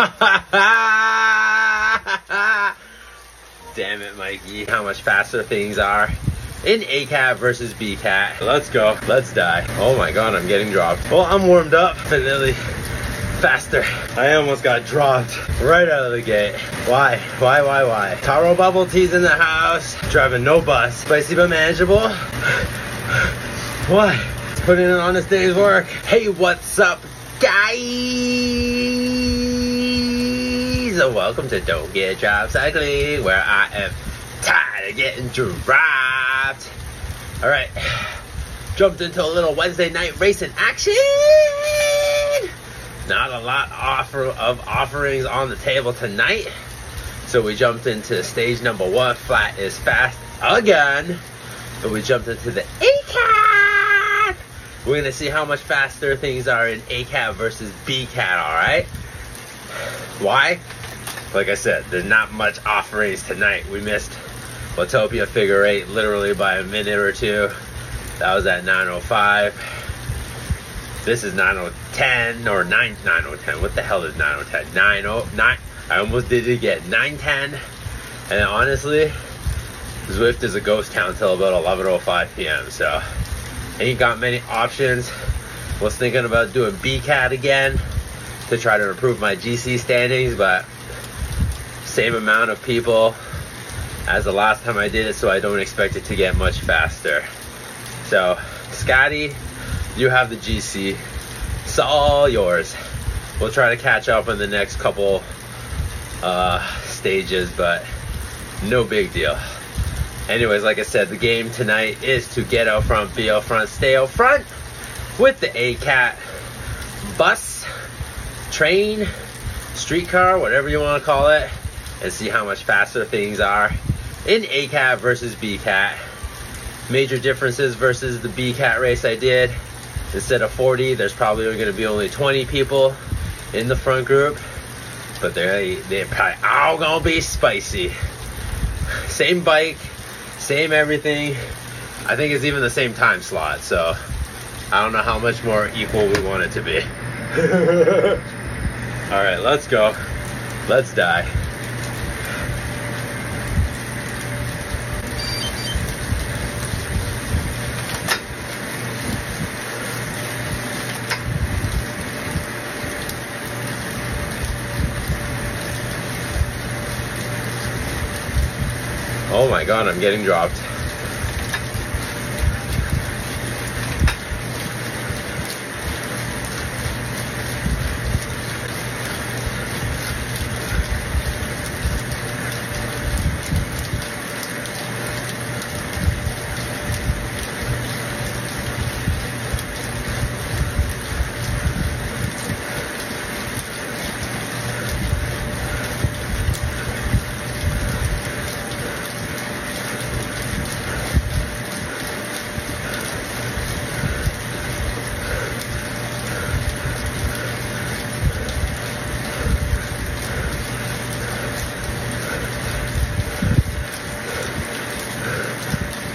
Damn it, Mikey. How much faster things are in A-Cat versus B-Cat. Let's go. Let's die. Oh my god, I'm getting dropped. Well, I'm warmed up. Finally faster. I almost got dropped right out of the gate. Why? Why, why, why? Taro bubble tea's in the house. Driving no bus. Spicy but manageable. What? Putting in an honest day's work. Hey, what's up, guys? So welcome to Don't Get Dropped Cycling, where I am tired of getting dropped. All right, jumped into a little Wednesday night racing action. Not a lot offer of offerings on the table tonight, so we jumped into stage number one. Flat is fast again, but we jumped into the A-Cat. We're gonna see how much faster things are in A-Cat versus B-Cat. All right. Why? Like I said, there's not much offerings tonight. We missed Watopia figure eight literally by a minute or two. That was at 905. This is 9010 or 9 9010. What the hell is 9010? 909. I almost did it again. 910. And honestly, Zwift is a ghost town till about 11:05 p.m. So ain't got many options. Was thinking about doing BCAT again to try to improve my GC standings, but same amount of people as the last time I did it, so I don't expect it to get much faster. So, Scotty, you have the GC. It's all yours. We'll try to catch up in the next couple uh, stages, but no big deal. Anyways, like I said, the game tonight is to get out front, be out front, stay out front with the A-Cat bus, train, streetcar, whatever you want to call it, and see how much faster things are in A-Cat versus B-Cat. Major differences versus the B-Cat race I did. Instead of 40, there's probably going to be only 20 people in the front group, but they're, they're probably all to be spicy. Same bike, same everything. I think it's even the same time slot, so I don't know how much more equal we want it to be. All right, let's go. Let's die. My god, I'm getting dropped.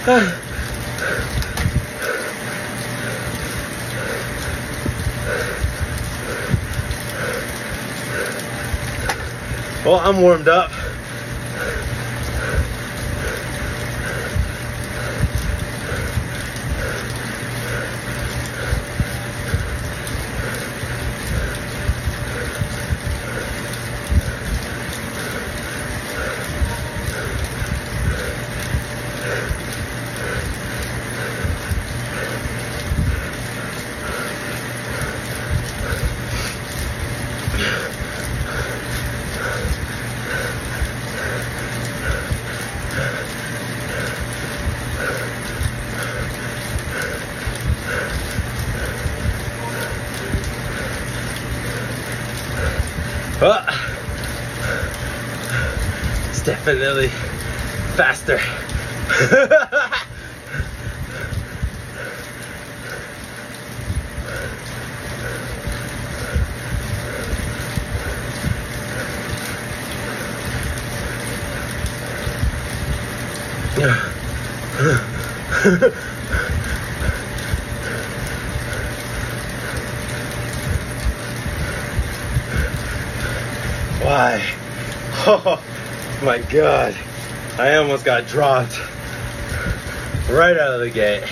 Well, I'm warmed up. Well, it's definitely faster. Yeah. Oh my god. I almost got dropped right out of the gate.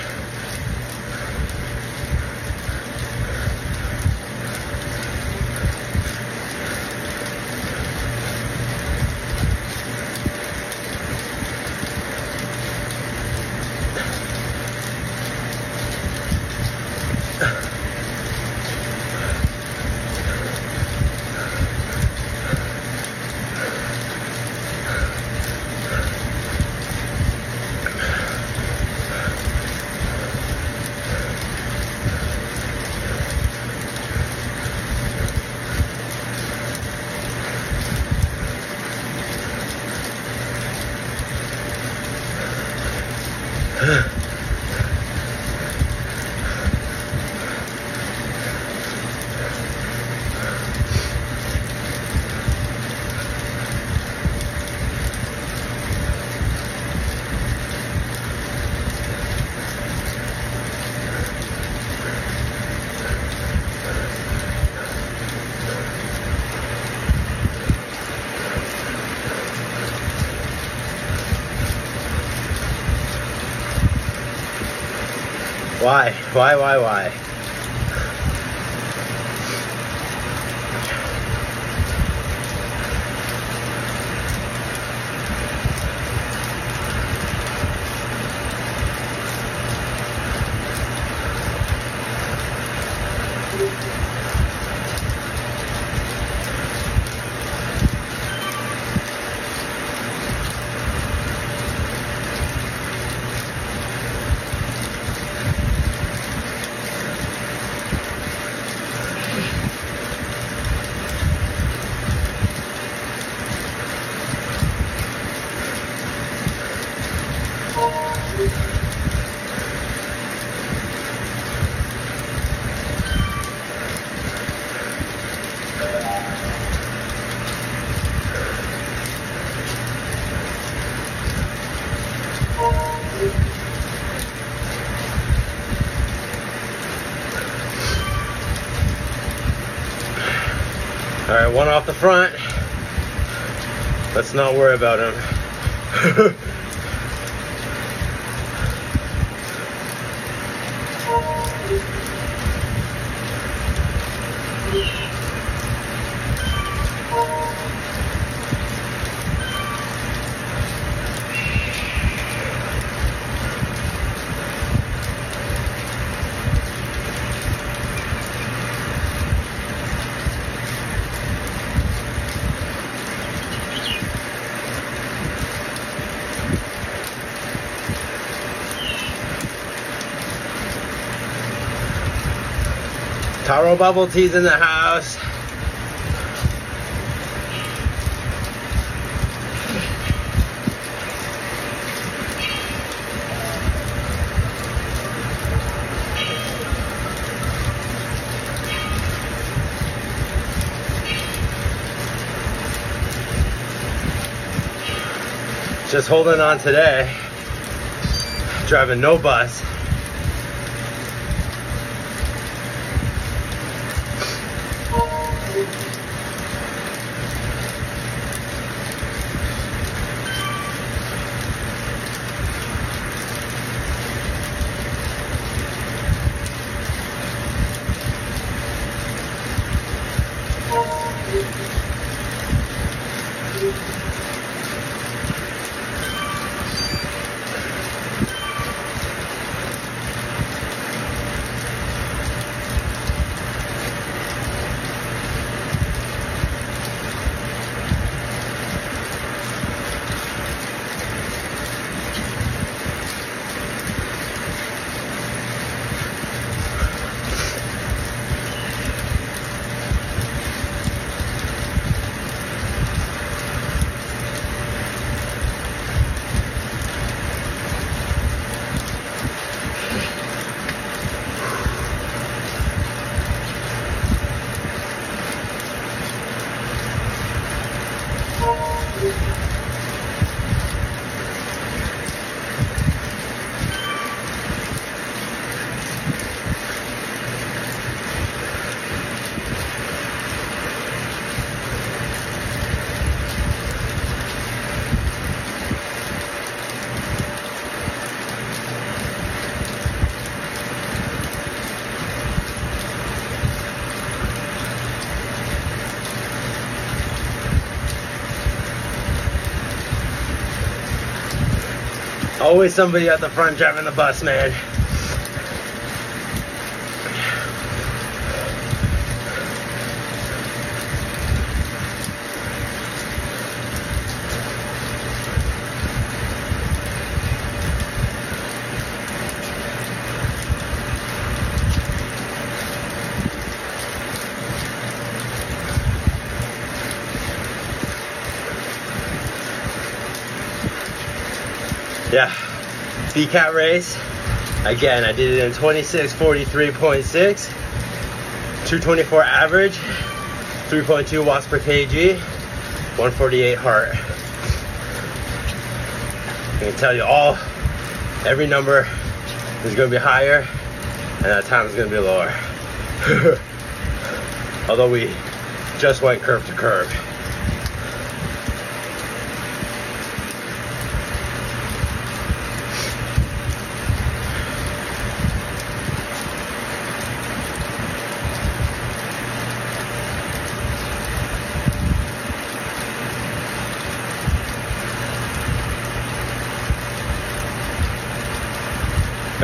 Why? Why, why, why? Off the front. Let's not worry about him. Bubble tea's in the house. Just holding on today. Driving no bus. Thank you. Always somebody at the front driving the bus, man. Yeah, BCAT race. Again, I did it in 2643.6, 224 average, 3.2 watts per kg, 148 heart. I can tell you all, every number is to be higher, and that time is to be lower. Although we just went curve to curve.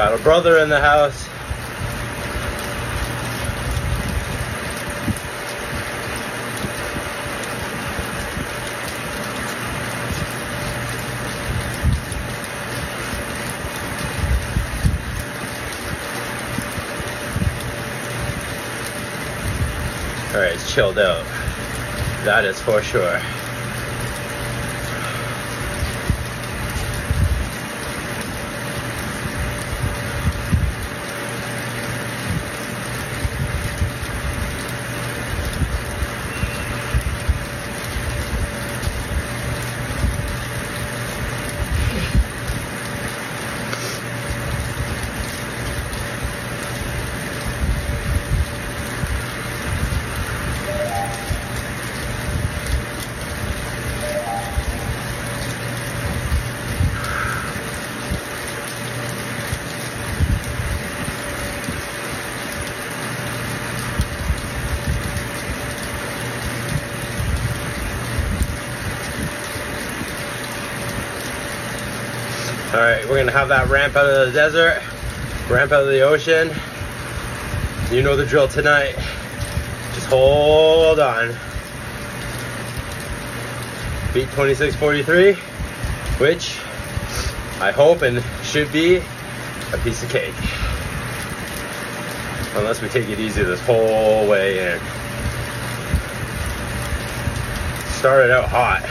Got a brother in the house. Alright, it's chilled out. That is for sure. We're gonna have that ramp out of the desert, ramp out of the ocean. You know the drill tonight. Just hold on. Beat 2643, which I hope and should be a piece of cake. Unless we take it easy this whole way in. Started out hot.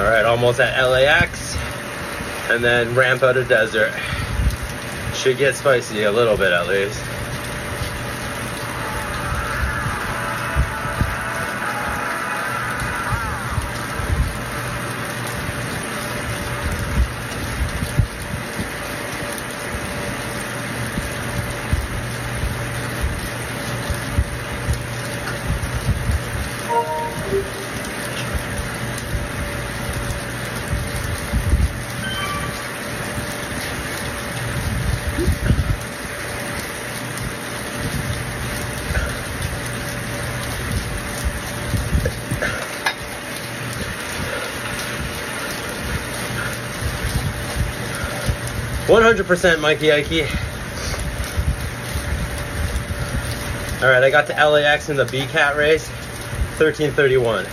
All right, almost at LAX, and then ramp out of desert. Should get spicy a little bit at least. 100% Mikey Ikey. All right, I got to LAX in the B-Cat race, 1331.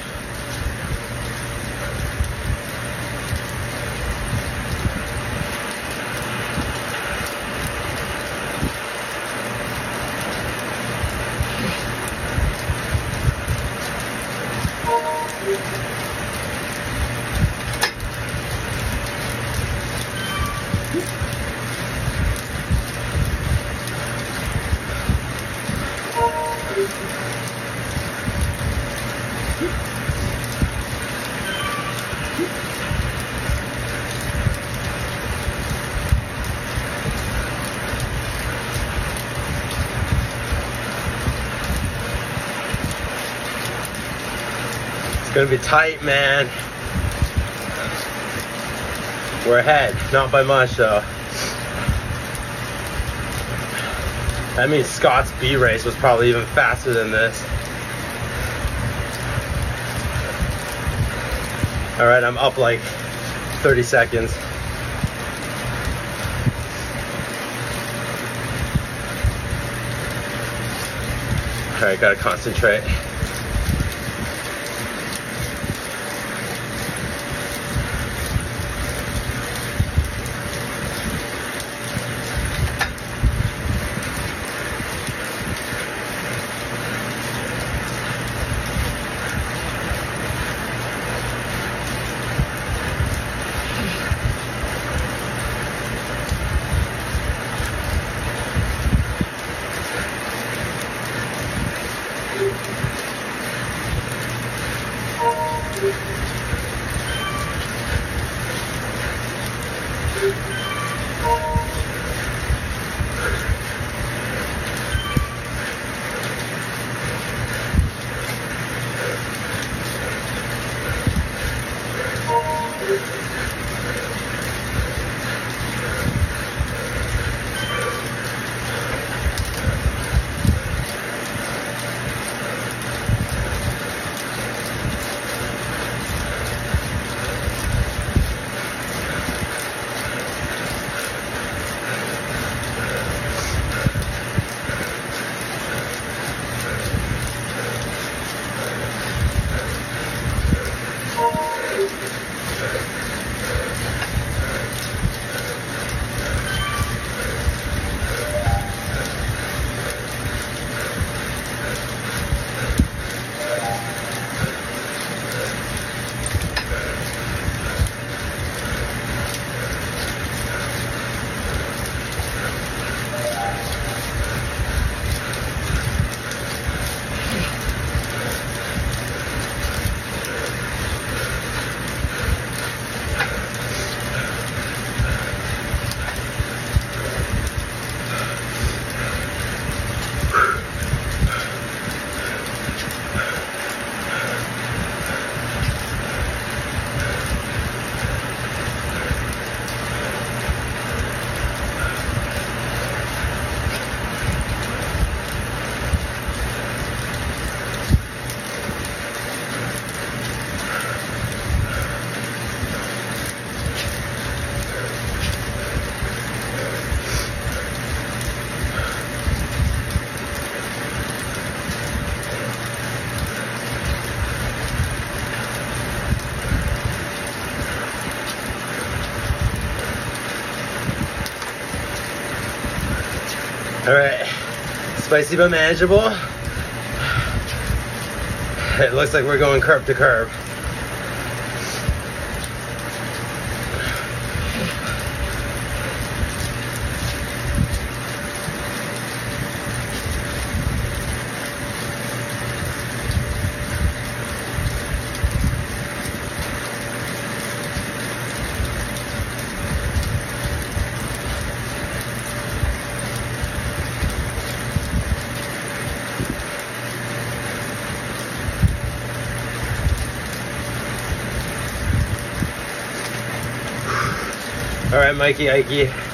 Gonna be tight, man. We're ahead, not by much though. That means Scott's B race was probably even faster than this. All right, I'm up like 30 seconds. All right, gotta concentrate. Spicy but manageable. It looks like we're going curb to curb. All right, Mikey, Ikey.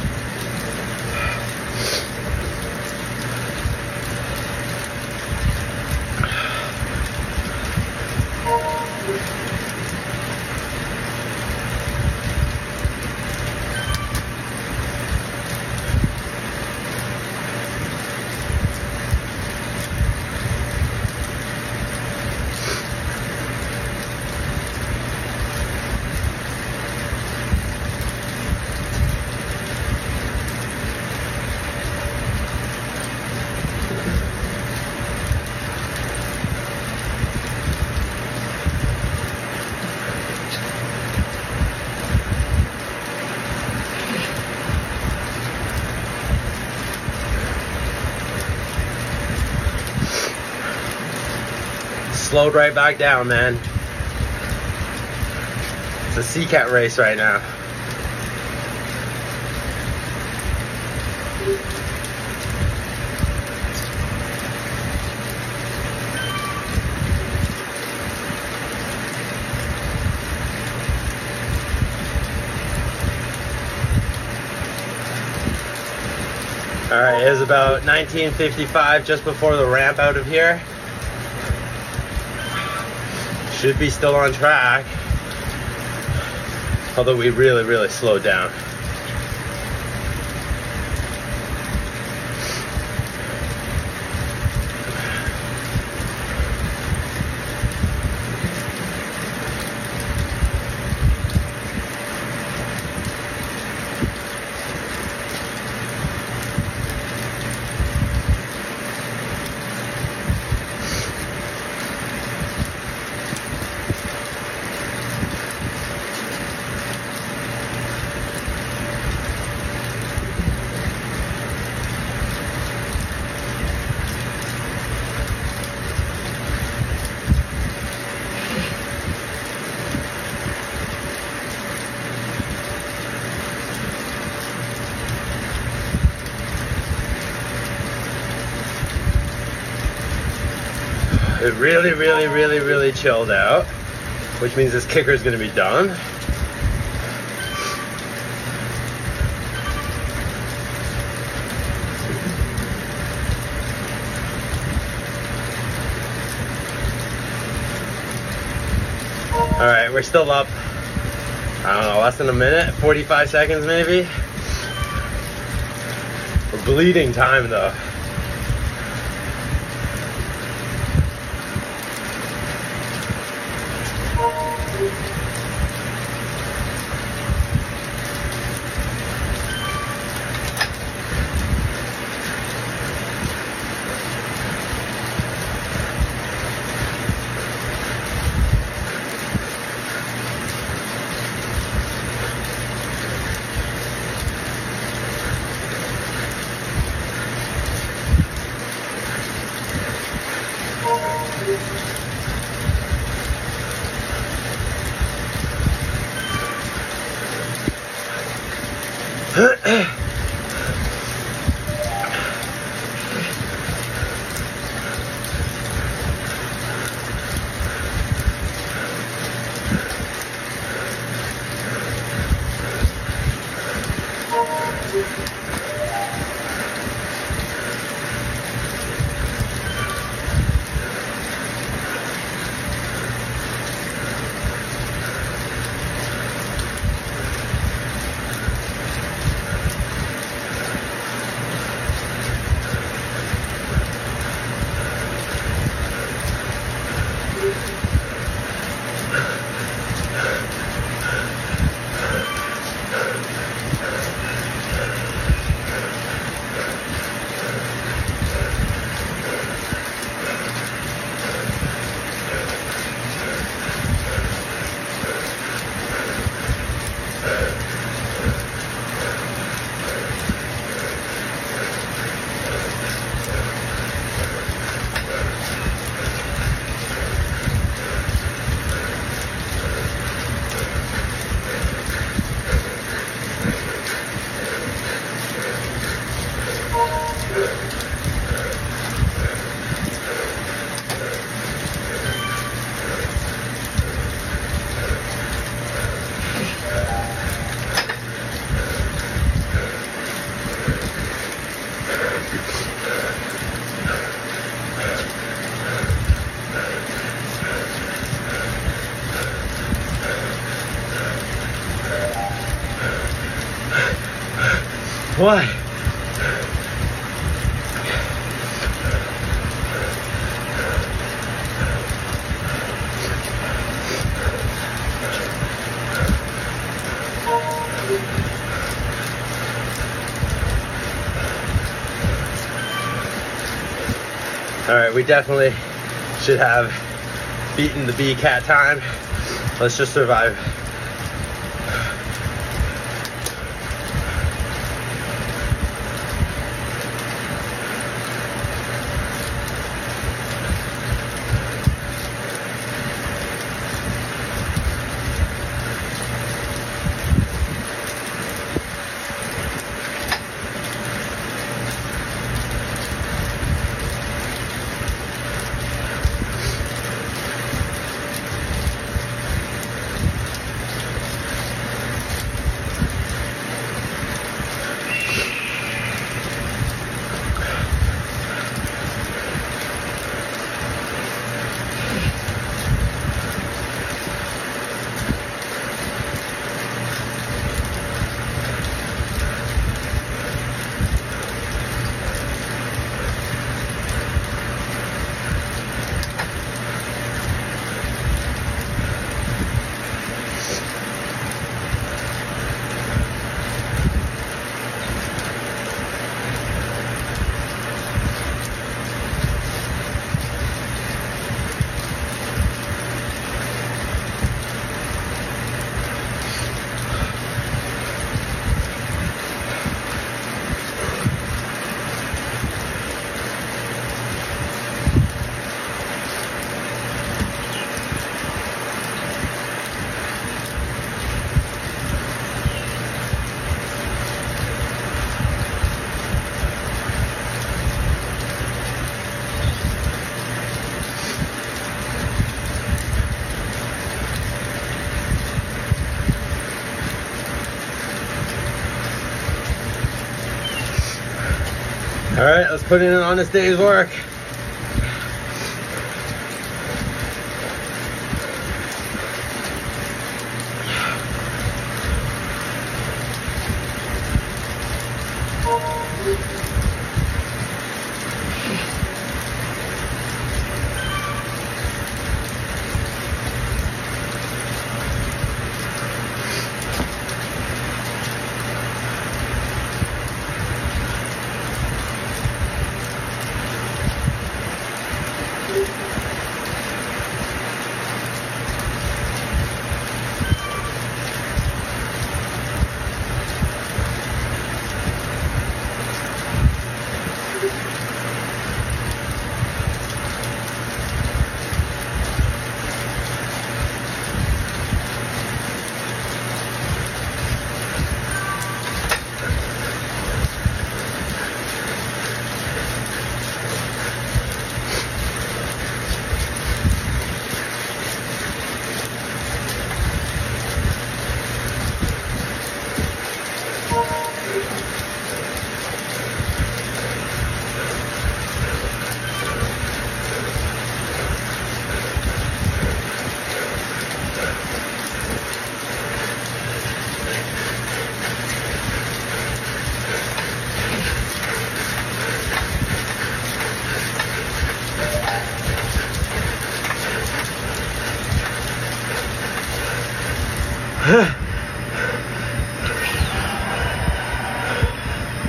Slowed right back down, man. It's a C-Cat race right now. All right, it is about 1955, just before the ramp out of here. Should be still on track. Although we really, really slowed down. It really, really, really, really chilled out, which means this kicker is going to be done. All right, we're still up. I don't know, less than a minute, 45 seconds maybe. We're bleeding time though. What? All right, we definitely should have beaten the B-cat time. Let's just survive. All right, let's put in on this day's work.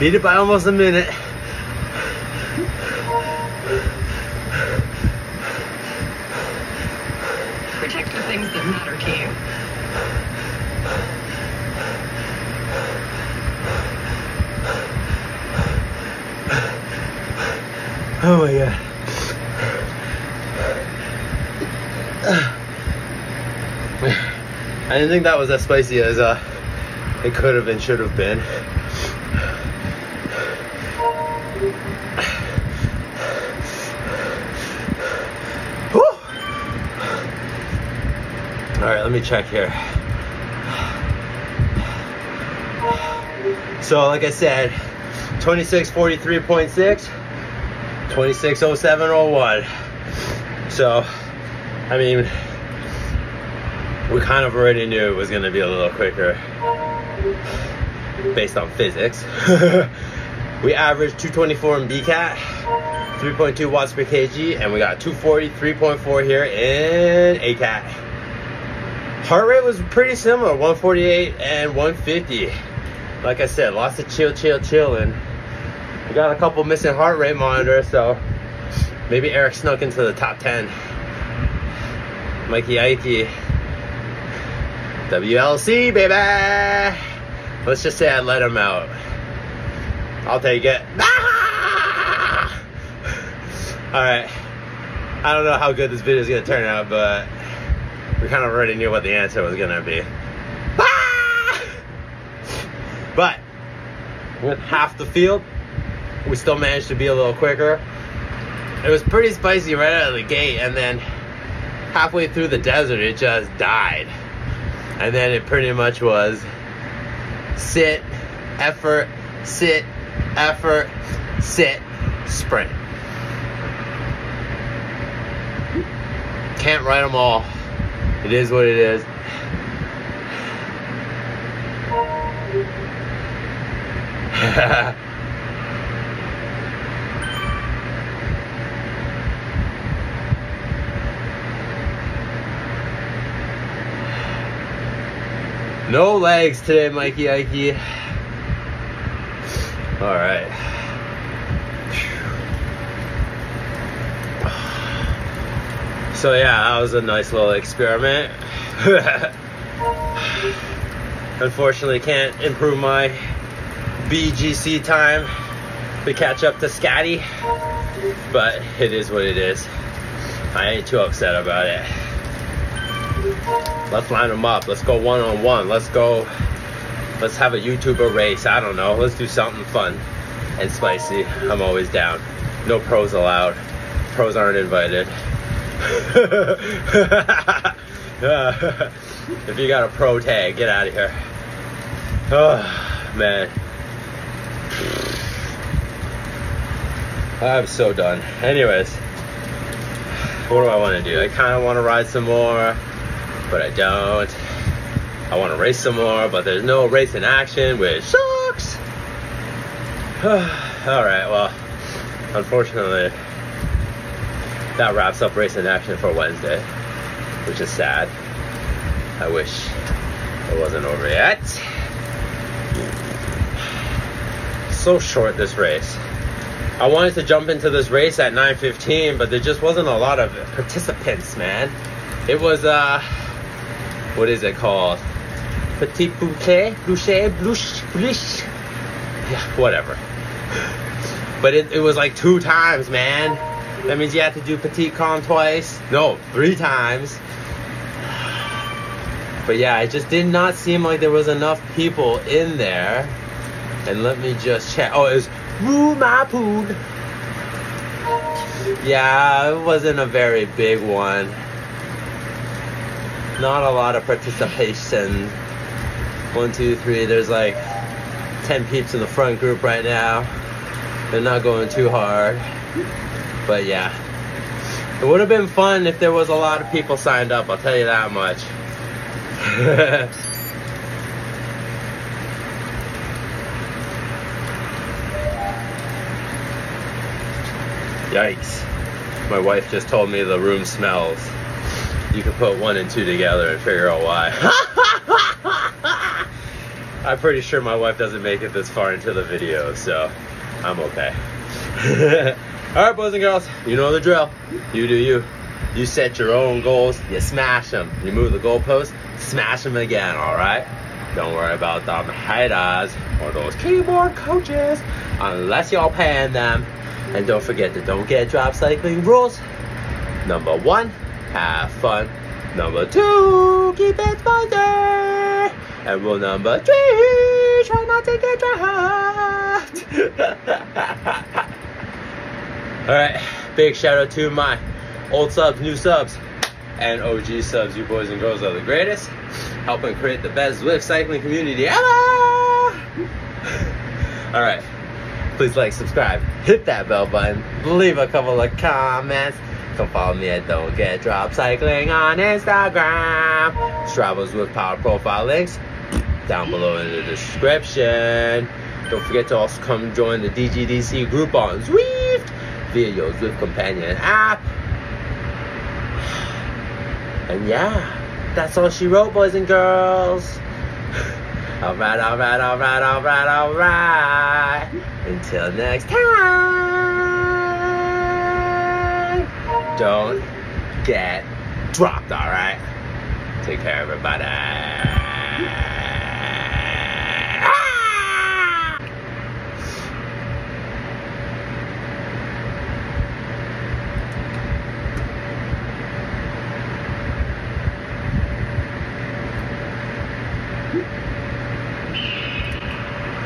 Beat it by almost a minute. Protect the things that matter to you. Oh my god. I didn't think that was as spicy as uh, it could have and should have been. All right, let me check here. So, like I said, 2643.6. 260701. So, I mean, we kind of already knew it was going to be a little quicker based on physics. we averaged 224 in BCAT, 3.2 watts per kg, and we got 240, 3.4 here in ACAT. Heart rate was pretty similar, 148 and 150. Like I said, lots of chill, chill, chilling. We got a couple missing heart rate monitors, so maybe Eric snuck into the top 10. Mikey Ikey. WLC, baby! Let's just say I let him out. I'll take it. Ah! Alright. I don't know how good this video is going to turn out, but we kind of already knew what the answer was going to be. Ah! But, with half the field, we still managed to be a little quicker. It was pretty spicy right out of the gate, and then halfway through the desert, it just died. And then it pretty much was sit, effort, sit, effort, sit, sprint. Can't write them all. It is what it is. No legs today, Mikey Ikey. All right. So yeah, that was a nice little experiment. Unfortunately, can't improve my BGC time to catch up to Scotty, but it is what it is. I ain't too upset about it. Let's line them up. Let's go one on one. Let's go. Let's have a YouTuber race. I don't know. Let's do something fun and spicy. I'm always down. No pros allowed. Pros aren't invited. if you got a pro tag, get out of here. Oh, man. I'm so done. Anyways, what do I want to do? I kind of want to ride some more, but I don't. I want to race some more, but there's no race in action, which sucks. All right, well, unfortunately, that wraps up race in action for Wednesday, which is sad. I wish it wasn't over yet. So short this race. I wanted to jump into this race at 9:15, but there just wasn't a lot of participants, man. It was uh, what is it called? Petit bouquet, blouche, blouche. Yeah, whatever. But it, it was like two times, man. That means you have to do petit con twice. No, three times. But yeah, it just did not seem like there was enough people in there. And let me just check. Oh, it was Woo My Poon. Yeah, it wasn't a very big one. Not a lot of participation. One, two, three. There's like 10 peeps in the front group right now. They're not going too hard. But yeah. It would have been fun if there was a lot of people signed up, I'll tell you that much. Yikes. My wife just told me the room smells. You can put one and two together and figure out why. I'm pretty sure my wife doesn't make it this far into the video, so I'm okay. Alright, boys and girls, you know the drill. You do you. You set your own goals, you smash them. You move the goalpost, smash them again, alright? Don't worry about them haters or those keyboard coaches unless y'all paying them. And don't forget the don't get drop cycling rules. Number one, have fun. Number two, keep it spicy. And rule number three, try not to get dropped. Alright, big shout out to my old subs, new subs, and OG subs. You boys and girls are the greatest. Helping create the best Zwift cycling community ever! Alright, please like, subscribe, hit that bell button, leave a couple of comments. Come follow me at Don't Get Drop Cycling on Instagram. Strava's Zwift Power Profile links down below in the description. Don't forget to also come join the DGDC group on Zwift via your Zwift Companion app. And yeah, that's all she wrote, boys and girls. Alright, alright, alright, alright, alright. Until next time. Don't get dropped, alright? Take care, everybody. Ah!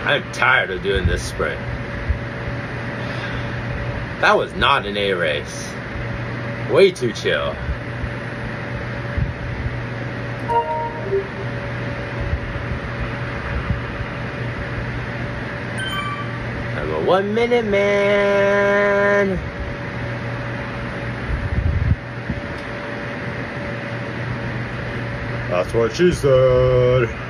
I'm tired of doing this sprint. That was not an A race. Way too chill. I'm a one minute man. That's what she said.